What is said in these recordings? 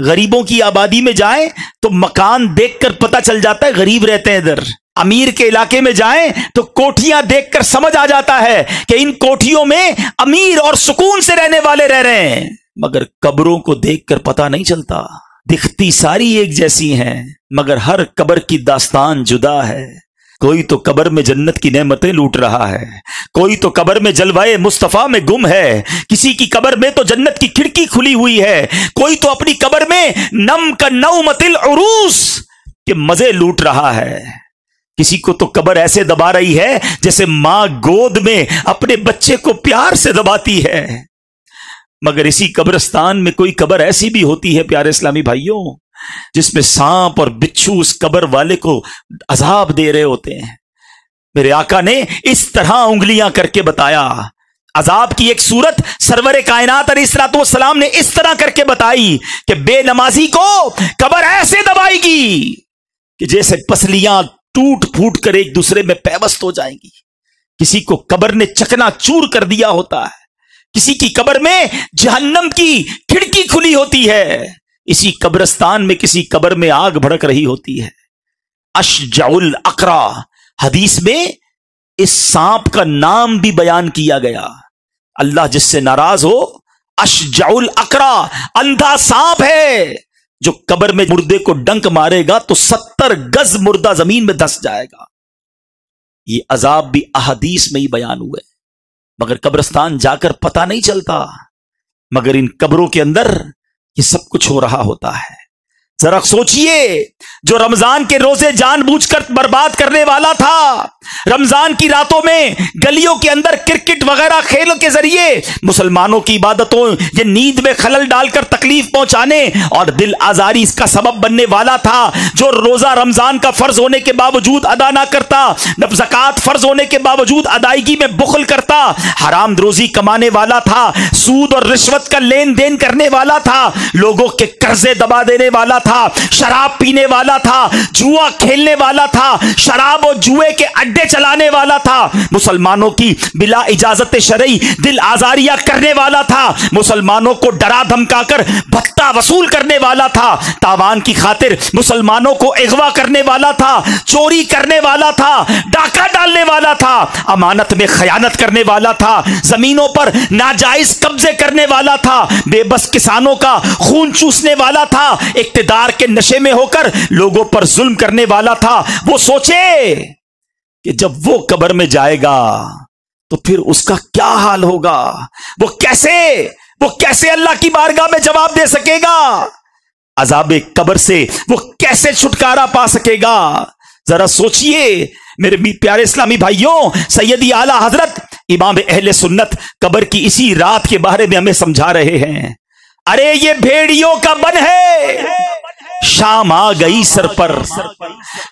गरीबों की आबादी में जाएँ तो मकान देखकर पता चल जाता है गरीब रहते हैं इधर। अमीर के इलाके में जाएँ तो कोठियाँ देखकर समझ आ जाता है कि इन कोठियों में अमीर और सुकून से रहने वाले रह रहे हैं। मगर कब्रों को देखकर पता नहीं चलता। दिखती सारी एक जैसी हैं, मगर हर कब्र की दास्तान जुदा है। कोई तो कब्र में जन्नत की नेमतें लूट रहा है। कोई तो कब्र में जलवाए मुस्तफ़ा में गुम है। किसी की कब्र में तो जन्नत की खिड़की खुली हुई है। कोई तो अपनी कब्र में नम का नौ मतिल उरूस के मज़े लूट रहा है। किसी को तो कब्र ऐसे दबा रही है जैसे माँ गोद में अपने बच्चे को प्यार से दबाती है। मगर इसी कब्रस्तान में कोई कब्र ऐसी भी होती है, प्यारे इस्लामी भाइयों। जिसमें सांप और बिच्छू उस कबर वाले को अजाब दे रहे होते हैं। मेरे आका ने इस तरह उंगलियाँ करके बताया। अजाब की एक सूरत सरवर कायनात सलाम ने इस तरह करके बताई कि बेनमाजी को कबर ऐसे दबाएगी कि जैसे पसलियाँ टूट फूट कर एक दूसरे में पैवस्त हो जाएँगी। किसी को कबर ने चकना चूर कर दिया होता है। किसी की कबर में जहन्नम की खिड़की खुली होती है। इसी कब्रस्तान में किसी कब्र में आग भड़क रही होती है। अशजाउल अकरा। हदीस में इस सांप का नाम भी बयान किया गया। अल्लाह जिससे नाराज़ हो, अशजाउल अकरा, अंधा सांप है, जो कब्र में मुर्दे को डंक मारेगा तो सत्तर गज मुर्दा ज़मीन में धस जाएगा। ये अजाब भी अहदीस में ही बयान हुए। मगर कब्रस्तान जाकर पता नहीं चलता। मगर इन कब्रों के अंदर ये सब कुछ हो रहा होता है। जरा सोचिए, जो रमज़ान के रोज़े जानबूझकर बर्बाद करने वाला था, रमज़ान की रातों में गलियों के अंदर क्रिकेट वगैरह खेलों के ज़रिए मुसलमानों की इबादतों, ये नींद में खलल डालकर तकलीफ़ पहुँचाने और दिल आजारी इसका सबब बनने वाला था, जो रोजा रमज़ान का फ़र्ज़ होने के बावजूद अदा ना करता नब जक़ात फ़र्ज़ होने के बावजूद अदायगी में बुखल करता, हराम रोजी कमाने वाला था, सूद और रिश्वत का लेन देन करने वाला था, लोगों के कर्जे दबा देने वाला था शराब पीने वाला था, जुआ खेलने वाला था, शराब और जुए के अड्डे चलाने वाला था। मुसलमानों की बिला इजाज़त शरई दिल आजारिया करने वाला था। मुसलमानों को डरा धमका कर भत्ता वसूल करने वाला था। तावान की खातिर मुसलमानों को अगवा करने वाला था, चोरी करने वाला था, डाका डालने वाला था, अमानत में खयानत करने वाला था, जमीनों पर नाजायज कब्जे करने वाला था, बेबस किसानों का खून चूसने वाला था, इकतदार के नशे में होकर लोगों पर जुल्म करने वाला था। वो सोचे कि जब वो कब्र में जाएगा तो फिर उसका क्या हाल होगा? वो कैसे वो कैसे अल्लाह की बारगाह में जवाब दे सकेगा? अजाब कब्र से वो कैसे छुटकारा पा सकेगा? जरा सोचिए मेरे प्यारे इस्लामी भाइयों, सैयदी आला हज़रत इमाम अहले सुन्नत कबर की इसी रात के बारे में हमें समझा रहे हैं। अरे ये भेड़ियों का बन है। शाम आ गई सर पर।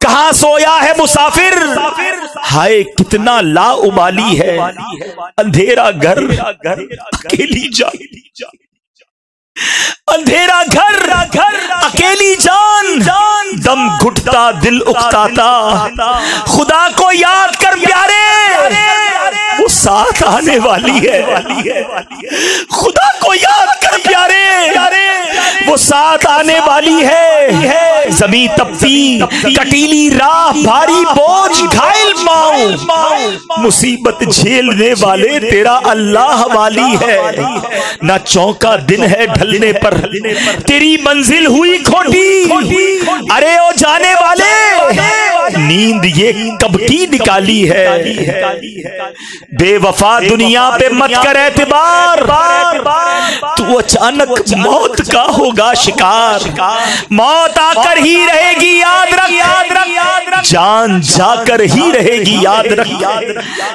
कहा सोया है मुसाफिर? हाय, कितना ला उबाली है। अंधेरा घर। अकेली जा अंधेरा घर घर अकेली जान जान, दम घुटता, दिल उकताता। खुदा को याद कर प्यारे, वो साथ आने वाली है। खुदा को याद कर प्यारे। वो साथ आने वाली है। जमी तपती कटीली राह भारी बोझ घायल माओ। मुसीबत झेलने वाले तेरा अल्लाह वाली है। ना चौका दिन है ढलने पर। तेरी मंजिल हुई खोटी। अरे ओ जाने वाले। नींद ये कब की निकाली है? बेवफा दुनिया पे मत कर एतबार। तू अचानक मौत का होगा शिकार। मौत आकर ही रहेगी, याद रख। याद रख याद रख जान जाकर ही रहेगी, याद रख।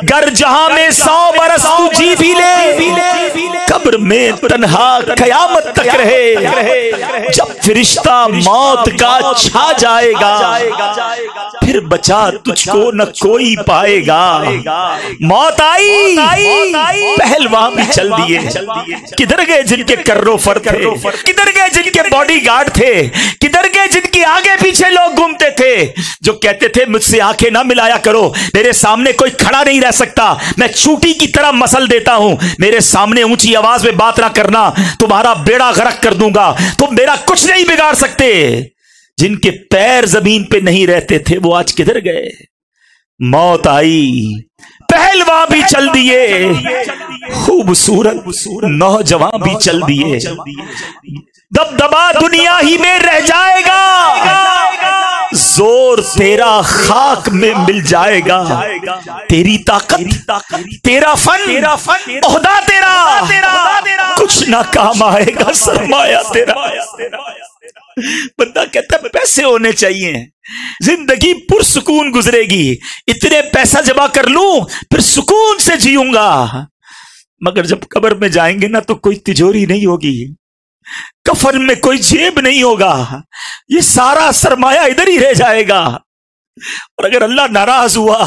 गर जहाँ में सौ बरस तू जी भी ले, कब्र में तनहा कयामत तक रहे। जब फिरिश्ता मौत का छा जाएगा फिर बचा तुझको न कोई पाएगा। मौत आई। पहलवान भी चल दिए। किधर गए जिनके कर्रो फर थे? किधर गए जिनके बॉडी बॉडीगार्ड थे? किधर गए जिनकी आगे पीछे लोग घूमते थे? जो कहते थे मुझसे आँखें ना मिलाया करो। मेरे सामने कोई खड़ा नहीं रह सकता। मैं चूटी की तरह मसल देता हूँ। मेरे सामने ऊँची आवाज़ में बात ना करना। तुम्हारा बेड़ा गरक कर दूँगा। तुम मेरा कुछ नहीं बिगाड़ सकते। जिनके पैर ज़मीन पे नहीं रहते थे वो आज किधर गए? मौत आई। पहलवा भी चल दिए। खूबसूरत नौजवान भी चल दिए। दबदबा दुनिया ही में रह जाएगा। ज़ोर तेरा खाक में मिल जाएगा। तेरी ताकत तेरा फन तेरा फन ओहदा तेरा। कुछ ना काम आएगा सरमाया तेरा। बंदा कहता है पैसे होने चाहिए। ज़िंदगी पुरसकून गुजरेगी। इतने पैसा जमा कर लू, फिर सुकून से जीऊँगा। मगर जब कब्र में जाएँगे ना तो कोई तिजोरी नहीं होगी। कफन में कोई जेब नहीं होगा। ये सारा सरमाया इधर ही रह जाएगा। और अगर अल्लाह नाराज़ हुआ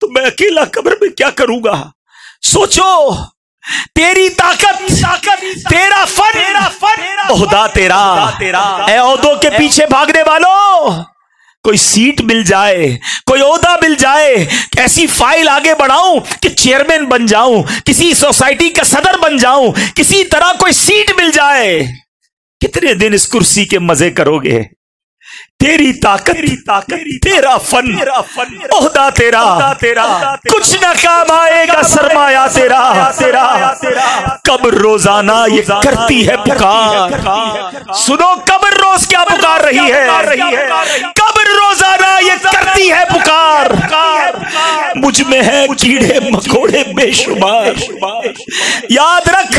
तो मैं अकेला कब्र में क्या करूँगा? सोचो। तेरी ताकत ताकत तेरा फन तेरा फन ओहदा तेरा। तेरा ओहदों के पीछे भागने वालों, कोई सीट मिल जाए, कोई ओहदा मिल जाए, ऐसी फ़ाइल आगे बढ़ाऊं कि चेयरमैन बन जाऊँ, किसी सोसाइटी का सदर बन जाऊँ, किसी तरह कोई सीट मिल जाए। कितने दिन इस कुर्सी के मज़े करोगे? तेरी ताकत तेरी ताकत तेरा फन तेरा फन। ओहदा तेरा तेरा। कुछ न काम आएगा सरमाया तेरा तेरा। कब रोज़ाना ये करती है पुकार। सुनो कब्र रोज क्या पुकार रही है? कब्र रोज़ाना ये करती है पुकार। मुझमें है कीड़े मकोड़े बेशुमार। याद रख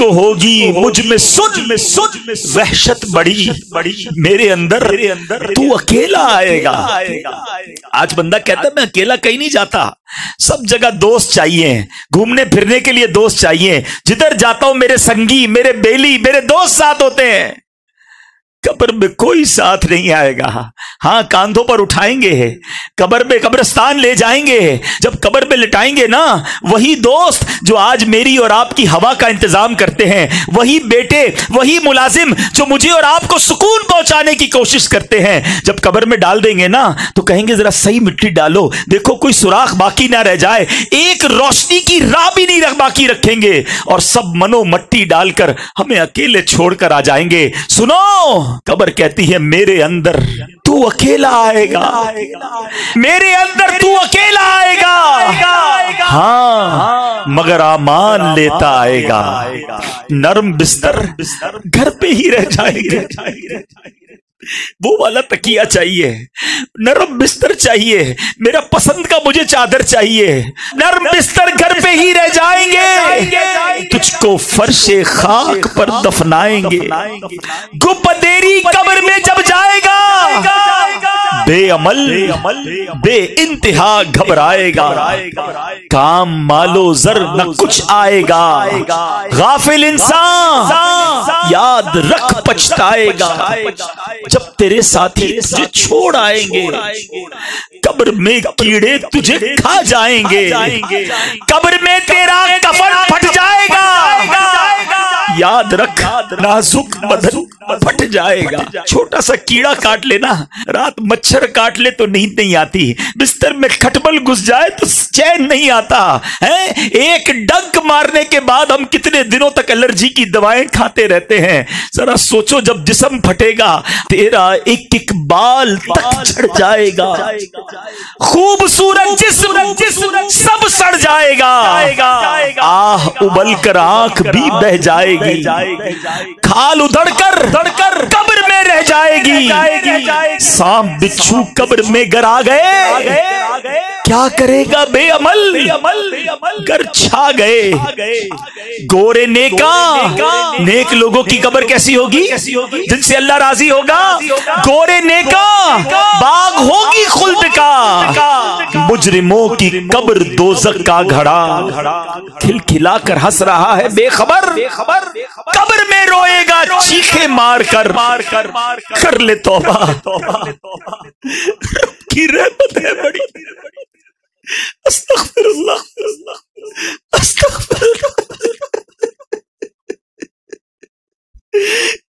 तुझको होगी मुझमें सुन में सुन वहशत बड़ी बड़ी। मेरे अंदर मेरे अंदर तू अकेला आएगा। आज बंदा कहता है मैं अकेला कहीं नहीं जाता। सब जगह दोस्त चाहिए घूमने फिरने के लिए दोस्त चाहिए। जिधर जाता हूँ मेरे संगी मेरे बेली मेरे दोस्त साथ होते हैं। कब्र में कोई साथ नहीं आएगा। हाँ कांधों पर उठाएँगे कब्र में कब्रस्तान ले जाएँगे जब कब्र में लिटाएँगे ना, वही दोस्त जो आज मेरी और आपकी हवा का इंतज़ाम करते हैं, वही बेटे, वही मुलाजिम जो मुझे और आपको सुकून पहुँचाने की कोशिश करते हैं, जब कब्र में डाल देंगे ना तो कहेंगे, जरा सही मिट्टी डालो। देखो, कोई सुराख बाकी ना रह जाए। एक रोशनी की राह भी नहीं रख, बाकी रखेंगे। और सब मनो मट्टी डालकर हमें अकेले छोड़कर आ जाएँगे। सुनो! कबर कहती है, मेरे अंदर तू अकेला आएगा। मेरे अंदर तू अकेला आएगा। हाँ मगर आमान लेता आएगा। नरम बिस्तर घर पे ही रह जाएँगे। वो वाला तकिया चाहिए। नरम बिस्तर चाहिए। मेरा पसंद का मुझे चादर चाहिए। नरम बिस्तर घर पे ही रह जाएँगे। तुझको फर्शे खाक पर दफनाएँगे। गुप्पदेरी कब्र में जब जाएगा, बेअमल बे इंतहा घबराएगा। काम मालो जर न कुछ आएगा। गाफिल इंसान याद रख पछताएगा। जब तेरे साथी तुझे छोड़ आएँगे, कब्र में कीड़े तुझे खा जाएँगे, कब्र में तेरा कफन फट जाएगा। याद रख नाजुक बदन फट जाएगा। छोटा सा कीड़ा काट लेना। रात मच्छर काट ले तो नींद नहीं आती। बिस्तर में खटबल घुस जाए तो चैन नहीं आता। है? एक डंक मारने के बाद हम कितने दिनों तक एलर्जी की दवाएँ खाते रहते हैं? जरा सोचो जब जिसम फटेगा तेरा एक एक बाल तक झड़ जाएगा। खूबसूरत जिस्म जिस्म सब सड़ जाएगा। आह उबल कर आँख भी बह जाएगी। जाएगी। खाल उधड़ कर उधड़कर कब्र में रह जाएगी। सांप बिच्छू कब्र में गरा गए। क्या करेगा बेअमल? बेअमल कर छा गए। गोरे नेका। नेक। लोगों की कब्र कैसी होगी? जिनसे अल्लाह राज़ी होगा। गोरे नेका। बाग होगी खुल्द का। मुजरिमों की कब्र दोजक का घड़ा। खिलखिला कर हंस रहा है बेखबर। बेखबर। कब्र में रोएगा चीखे मार कर मार कर मार कर ले तोबा। की रहमत है बड़ी।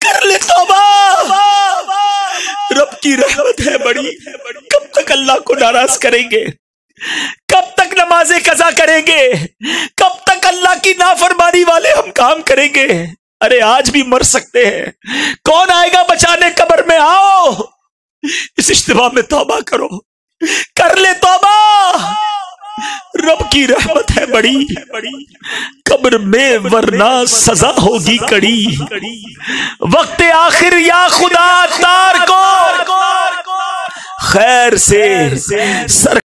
कर ले तो रब की रहमत है बड़ी। कब तक अल्लाह को नाराज़ करेंगे? कब तक नमाजें कजा करेंगे? कब तक अल्लाह की नाफरमानी वाले हम काम करेंगे। अरे, आज भी मर सकते हैं। कौन आएगा बचाने कब्र में? आओ! इस इज्तवा में तोबा करो। कर ले तौबा! रब की रहमत है बड़ी। कब्र में वरना सजा होगी कड़ी। वक्त आखिर, या खुदा, तार को। खैर से सर